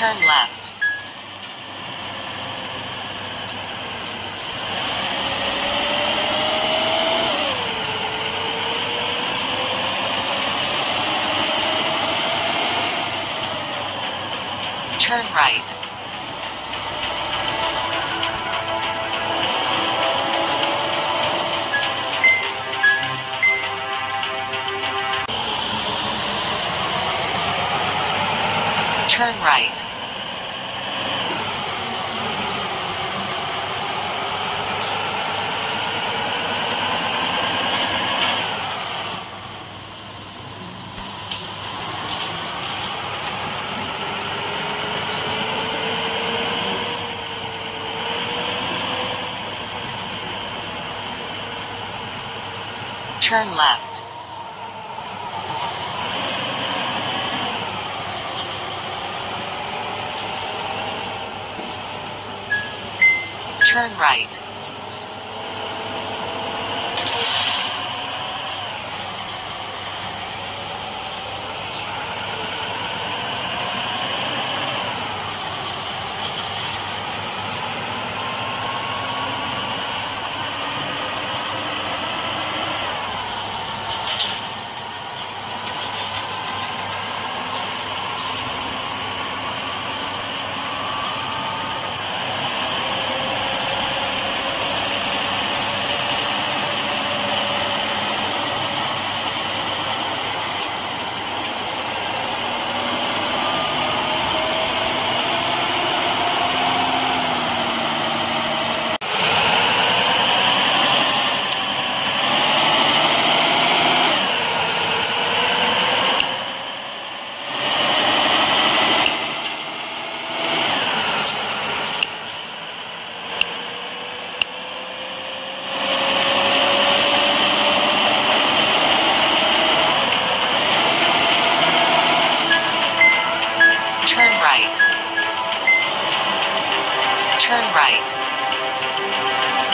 Turn left. Turn right. Turn right. Turn left. Turn right. Turn right. Turn right.